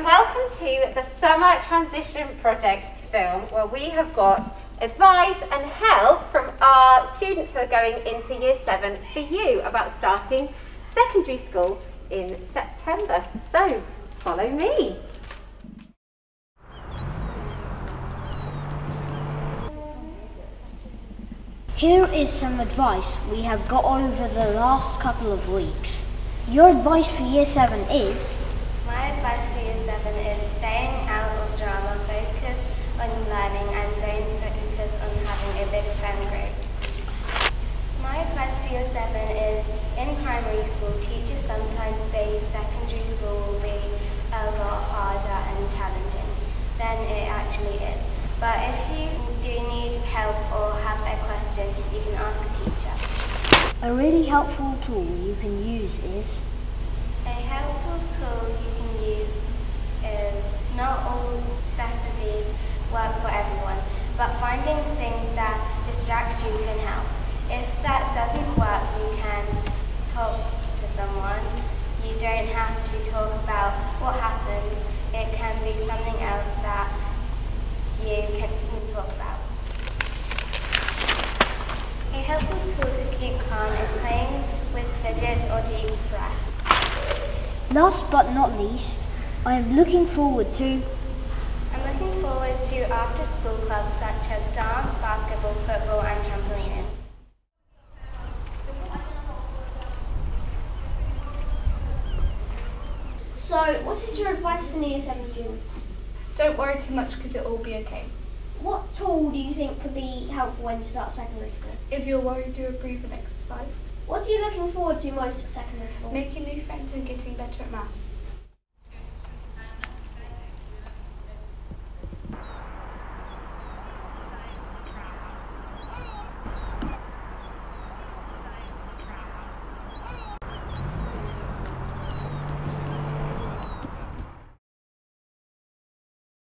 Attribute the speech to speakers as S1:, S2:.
S1: and welcome to the Summer Transition Projects film where we have got advice and help from our students who are going into year seven for you about starting secondary school in September. So follow me.
S2: Here is some advice we have got over the last couple of weeks. Your advice for year 7 is
S3: advice for year 7 is staying out of drama, focus on learning and don't focus on having a big friend group. My advice for year 7 is in primary school, teachers sometimes say secondary school will be a lot harder and challenging than it actually is. But if you do need help or have a question, you can ask a teacher.
S2: a really helpful tool you can use is
S3: A helpful tool you can use is not all strategies work for everyone, but finding things that distract you can help. If that doesn't work, you can talk to someone. You don't have to talk about what happened. It can be something else that you can talk about. A helpful tool to keep calm is playing with fidgets or deep breath.
S2: Last but not least, I am looking forward to
S3: forward to after school clubs such as dance, basketball, football, and trampolining.
S4: So, what is your advice for New Year 7 students?
S5: Don't worry too much because it'll all be okay.
S4: What tool do you think could be helpful when you start secondary school?
S5: If you're worried, do a breathing exercise.
S4: What are you looking forward to most at secondary school?
S5: Making new friends and getting better at maths.